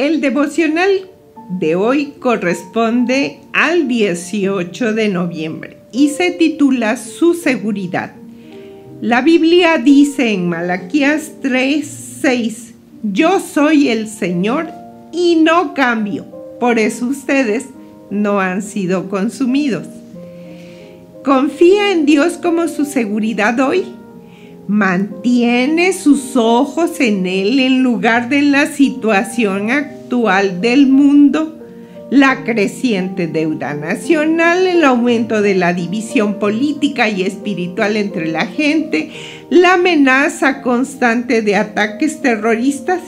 El devocional de hoy corresponde al 18 de noviembre y se titula Su seguridad. La Biblia dice en Malaquías 3:6, Yo soy el Señor y no cambio, por eso ustedes no han sido consumidos. ¿Confía en Dios como su seguridad hoy? ¿Mantiene sus ojos en Él en lugar de la situación actual del mundo? la creciente deuda nacional, el aumento de la división política y espiritual entre la gente, la amenaza constante de ataques terroristas.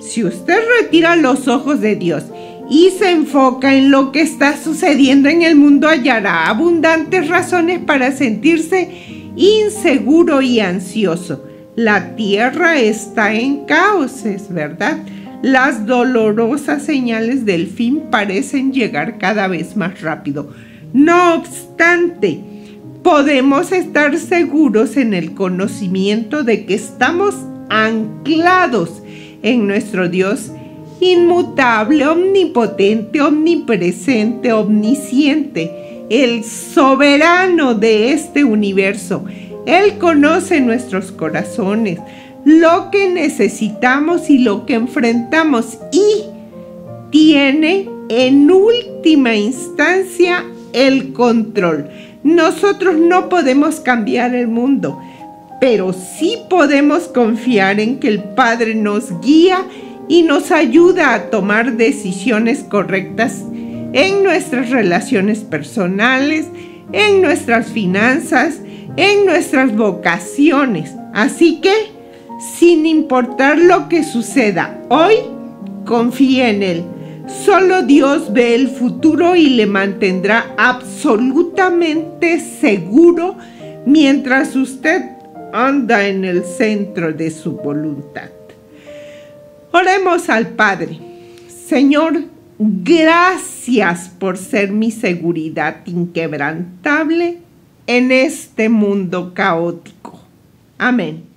Si usted retira los ojos de Dios y se enfoca en lo que está sucediendo en el mundo, hallará abundantes razones para sentirse inseguro y ansioso. La tierra está en caos, es verdad las dolorosas señales del fin parecen llegar cada vez más rápido. No obstante, podemos estar seguros en el conocimiento de que estamos anclados en nuestro Dios inmutable, omnipotente, omnipresente, omnisciente, el soberano de este universo. Él conoce nuestros corazones, lo que necesitamos y lo que enfrentamos y tiene en última instancia el control. Nosotros no podemos cambiar el mundo, pero sí podemos confiar en que el Padre nos guía y nos ayuda a tomar decisiones correctas en nuestras relaciones personales, en nuestras finanzas, en nuestras vocaciones. Así que sin importar lo que suceda. Hoy confíe en Él. Solo Dios ve el futuro y le mantendrá absolutamente seguro mientras usted anda en el centro de su voluntad. Oremos al Padre. Señor, gracias por ser mi seguridad inquebrantable en este mundo caótico. Amén.